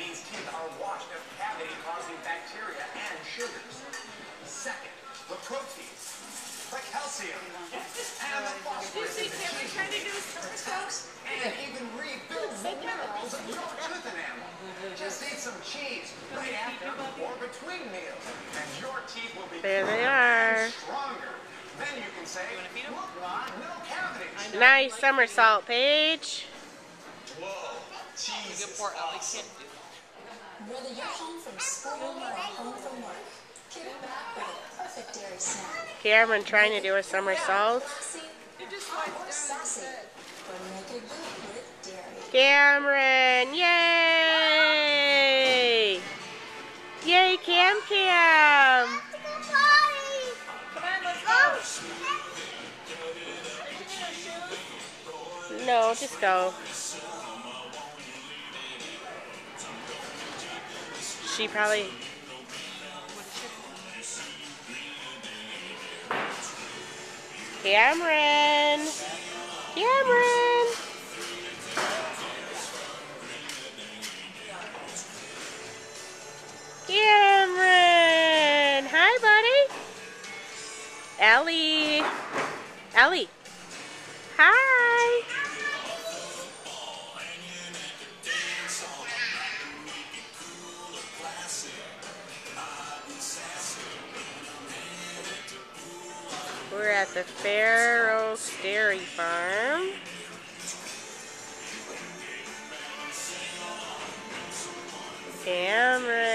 means teeth are washed of cavity-causing bacteria and sugars. Second, the proteins, the calcium, and the phosphorus in the teeth protects and even rebuilds the minerals of your tooth enamel. Just eat some cheese right after or between meals, and your teeth will be There they are. stronger. Then you can say, look, Ron, no cavities. Nice somersault, Paige. Whoa, cheese is Poor Ellie awesome. Can't do it. Whether you're home from school or home from work, kick back with a perfect dairy snack. Cameron trying to do a somersault. Or sassy, but make it good with dairy. Cameron, yay! Yay, Cam Cam! Come on, let's go. No, just go. She probably. Cameron! Cameron! Cameron! Hi, buddy! Ellie! Ellie! Hi! We're at the Fair Dairy Farm. Cameron.